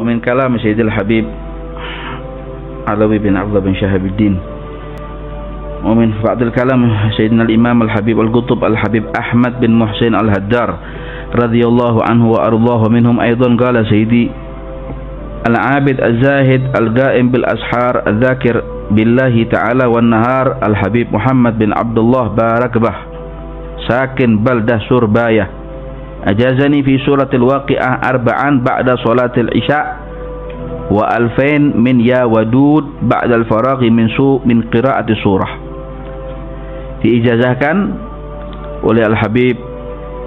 ومن كلام سيد الحبيب علوي بن عبد بن شهاب الدين. ومن بعض الكلام سيدنا الإمام الحبيب القطب الحبيب أحمد بن محسن الهدار رضي الله عنه وأرضاه منهم أيضا قال سيدي العابد الزاهد القائم بالأسحار الذاكر بالله تعالى والنهار الحبيب محمد بن عبد الله بارك به ساكن بلدة ajazani fi suratil waqi'ah arba'an ba'da salatil isya' wa alfain min ya wadud ba'da al-faraghi min su min qira'ati surah. Diijazahkan oleh Al-Habib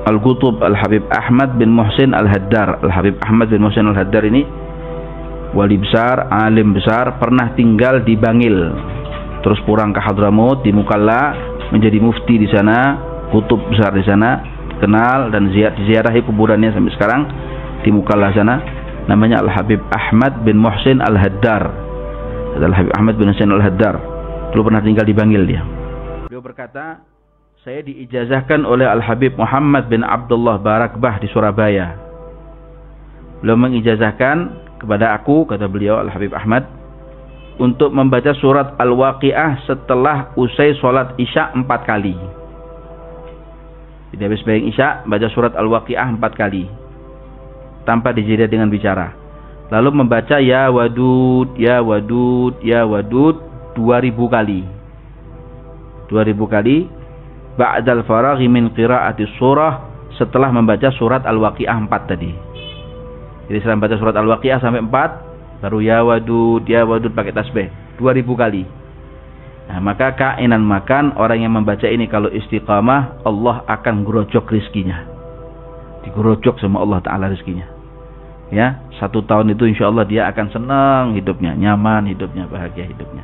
Al-Qutub Al-Habib Ahmad bin Muhsin Al-Haddar. Al-Habib Ahmad bin Muhsin Al-Haddar ini wali besar, alim besar pernah tinggal di Bangil. Terus pulang ke Hadramut di Mukalla menjadi mufti di sana kutub besar di sana kenal dan ziar ziarahi kuburannya sampai sekarang di Mukalla sana. Namanya Al-Habib Ahmad bin Muhsin Al-Haddar. Al-Habib Ahmad bin Muhsin Al-Haddar. Dulu pernah tinggal di Bangil dia? Beliau berkata saya diijazahkan oleh Al-Habib Muhammad bin Abdullah Barakbah di Surabaya. Beliau mengijazahkan kepada aku kata beliau Al Habib Ahmad untuk membaca surat Al-Waqiah setelah usai sholat Isya empat kali. Jadi habis bayang Isya baca surat Al-Waqiah empat kali tanpa dijeda dengan bicara. Lalu membaca Ya Wadud, Ya Wadud, Ya Wadud dua ribu kali. Dua ribu kali ba'dal faraghi min qiraati surah setelah membaca surat Al-Waqiah empat tadi. Jadi setelah baca surat Al-Waqiah sampai 4 baru ya wadud ya wadud pakai tasbih 2000 kali. Nah, maka kainan makan orang yang membaca ini kalau istiqamah Allah akan gerojok rizkinya. Digerojok sama Allah Ta'ala rizkinya. Ya, satu tahun itu insya Allah dia akan senang hidupnya, nyaman hidupnya, bahagia hidupnya.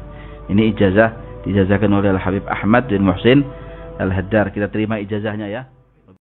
Ini ijazah, dijazahkan oleh Al Habib Ahmad bin Muhsin Al Haddar. Kita terima ijazahnya ya.